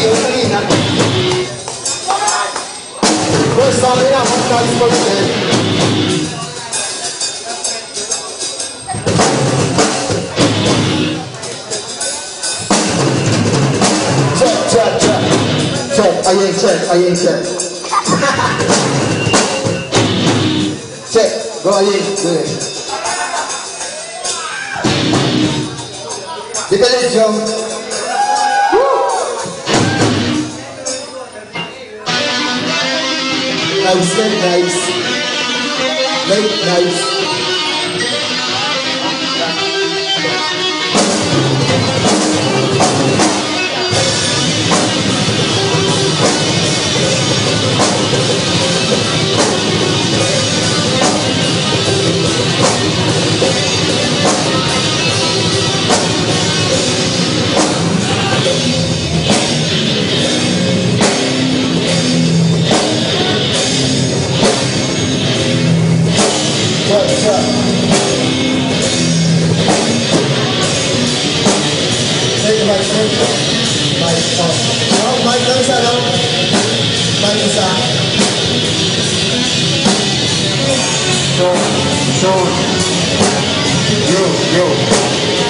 Check, check, check. Check, check, ayun, check. check, go ayun, do it. Kita lihat, Jom. Nice, very nice. Very my attention. My, uh, no, my cancer, no. My cancer. So, so, yo, yo.